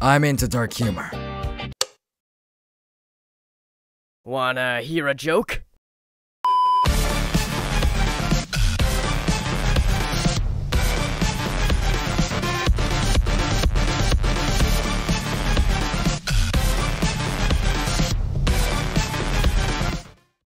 I'm into dark humor. Wanna hear a joke?